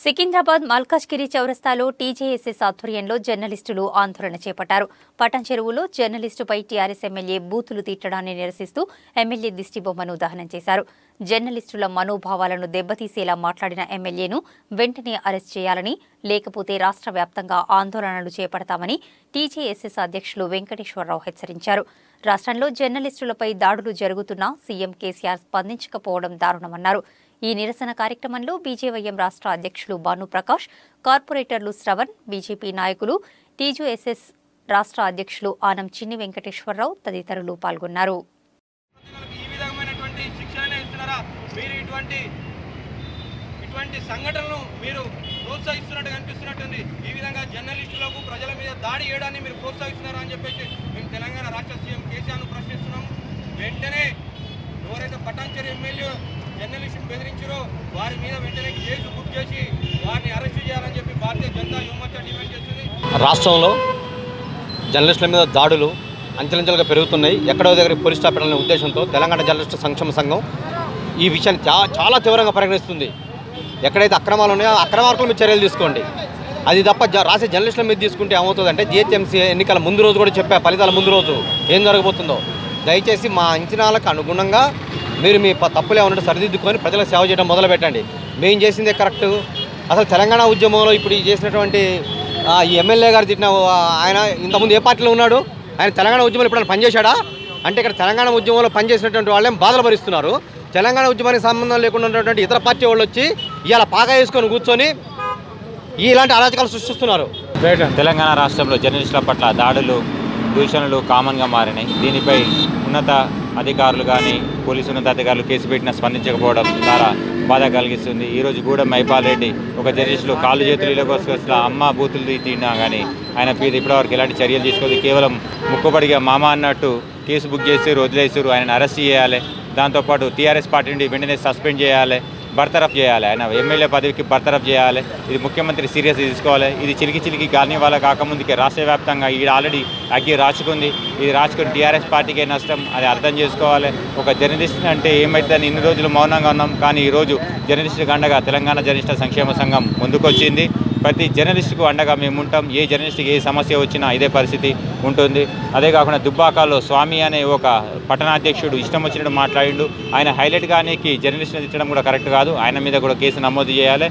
సికింద్రాబాద్ మల్కాజ్గిరి చౌరస్తాలో టీజేఎస్ఎస్ ఆధ్వర్యంలో జర్నలిస్టులు ఆందోళన చేపట్టారు. పటన్ చెరువులో జర్నలిస్టుపై టీఆర్ఎస్ ఎమ్మెల్యే బూతులు తీర్చడాన్ని నిరసిస్తూ ఎమ్మెల్యే దిష్టిబొమ్మను దహనం చేశారు. జర్నలిస్టుల మనోభావాలను దెబ్బతీసేలా మాట్లాడిన ఎమ్మెల్యేను వెంటనే అరెస్ట్ చేయాలని లేకపోతే రాష్ట్ర వ్యాప్తంగా ఆందోళనలు చేపడతామని టీజేఎస్ఎస్ అధ్యక్షులు వెంకటేశ్వరరావు హెచ్చరించారు. రాష్ట్రంలో జర్నలిస్టులపై దాడులు జరుగుతున్నా సీఎం కేసీఆర్ స్పందించకపోవడం దారుణమన్నారు. ఈ నిరసన కార్యక్రమంలో బీజేవైఎం రాష్ట్ర అధ్యక్షులు భానుప్రకాష్ కార్పొరేటర్లు శ్రవణ్ బీజేపీ నాయకులు టీజూఎస్ఎస్ రాష్ట్ర అధ్యక్షులు ఆనం చిన్ని వెంకటేశ్వరరావు తదితరులు పాల్గొన్నారు. ప్రజలకు ఈ ఇటువంటి ఇటువంటి మీరు ప్రోత్సహిస్తున్నట్టు కనిపిస్తున్నట్టుంది ఈ విధంగా జర్నలిస్టులకు ప్రజల మీద దాడి చేయడాన్ని మీరు ప్రోత్సహిస్తున్నారా అని చెప్పేసి మేము తెలంగాణ రాష్ట్ర సీఎం కేసీఆర్ను ప్రశ్నిస్తున్నాము వెంటనే ఎవరైతే పటాన్చేరి ఎమ్మెల్యే జర్నలిస్టును వారి మీద వెంటనే కేసు బుక్ చేసి వారిని అరెస్ట్ చేయాలని చెప్పి భారతీయ జనతా యువమోర్చా డిమాండ్ చేస్తుంది. రాష్ట్రంలో జర్నలిస్టుల మీద దాడులు అంచెలంచెలుగా పెరుగుతున్నాయి. ఎక్కడో దగ్గర పోలీస్ స్టాప్ పెట్టాలనే ఉద్దేశంతో తెలంగాణ జర్నలిస్టు సంక్షేమ సంఘం ఈ విషయాన్ని చాలా తీవ్రంగా పరిగణిస్తుంది. ఎక్కడైతే అక్రమాలు ఉన్నాయో ఆ అక్రమార్కుల మీద చర్యలు తీసుకోండి. అది తప్ప జ- రాసే జర్నలిస్టుల మీద తీసుకుంటే ఏమవుతుందంటే జిహెచ్ఎంసీ ఎన్నికల ముందు రోజు కూడా చెప్పా ఫలితాల ముందు రోజు ఏం జరగబోతుందో. దయచేసి మా అంచనాలకు అనుగుణంగా మీరు మీ తప్పులే తప్పులు ఏమన్నా సరిదిద్దుకొని ప్రజలకు సేవ చేయడం మొదలుపెట్టండి. మేము చేసిందే కరెక్ట్. అసలు తెలంగాణ ఉద్యమంలో ఇప్పుడు చేసినటువంటి ఈ ఎమ్మెల్యే గారు తిట్టిన ఆయన ఇంతకుముందు ఏ పార్టీలో ఉన్నాడు? ఆయన తెలంగాణ ఉద్యమంలో ఎప్పుడైనా పనిచేశాడా? అంటే ఇక్కడ తెలంగాణ ఉద్యమంలో పనిచేసినటువంటి వాళ్ళేం బాధలు భరిస్తున్నారు. తెలంగాణ ఉద్యమానికి సంబంధం లేకుండా ఉన్నటువంటి ఇతర పార్టీ వాళ్ళు వచ్చి ఇవాళ పాగా వేసుకొని కూర్చొని ఇలాంటి అరాచకాలు సృష్టిస్తున్నారు. తెలంగాణ రాష్ట్రంలో జర్నలిస్టుల పట్ల దాడులు దూషణలు కామన్గా మారినాయి. దీనిపై ఉన్నత అధికారులు కానీ పోలీసు ఉన్నతాధికారులు కేసు పెట్టినా స్పందించకపోవడం ద్వారా బాధ కలిగిస్తుంది. ఈరోజు కూడా మైపాల్ రెడ్డి ఒక జర్నలిస్టులు కాళ్ళు చేతులు ఇలగోసుకొస్తే అమ్మ బూతులు తిన్నా కానీ ఆయన మీద ఇప్పటివరకు ఎలాంటి చర్యలు తీసుకోదు కేవలం ముక్కుబడిగా మామ అన్నట్టు కేసు బుక్ చేసి వదిలేసారు ఆయన అరెస్ట్ చేయాలి. దాంతోపాటు టీఆర్ఎస్ పార్టీ నుండి వెంటనే సస్పెండ్ చేయాలి. బర్తరఫ్ చేయాలి. ఆయన ఎమ్మెల్యే పదవికి బర్తరఫ్ చేయాలి. ఇది ముఖ్యమంత్రి సీరియస్ తీసుకోవాలి. ఇది చిలికి చిలికి గాలిని వాళ్ళ కాకముందుకే రాష్ట్ర వ్యాప్తంగా ఈడ ఆల్రెడీ అగ్గి రాచుకుంది ఇది రాచుకుని టీఆర్ఎస్ పార్టీకే నష్టం. అది అర్థం చేసుకోవాలి. ఒక జర్నలిస్ట్ అంటే ఏమైతుందని ఇన్ని రోజులు మౌనంగా ఉన్నాం. కానీ ఈరోజు జర్నలిస్టులకు అండగా తెలంగాణ జర్నలిస్టుల సంక్షేమ సంఘం ముందుకొచ్చింది. ప్రతి జర్నలిస్టుకు అండగా మేము ఉంటాం ఏ జర్నలిస్ట్కి ఏ సమస్య వచ్చినా ఇదే పరిస్థితి ఉంటుంది. అదే కాకుండా దుబ్బాకాలో స్వామి అనే ఒక పట్టణాధ్యక్షుడు ఇష్టం వచ్చినట్టు మాట్లాడిండు. ఆయన హైలైట్ కానీ జర్నలిస్టులు ఇచ్చడం కూడా కరెక్ట్ కాదు. ఆయన మీద కూడా కేసు నమోదు చేయాలి.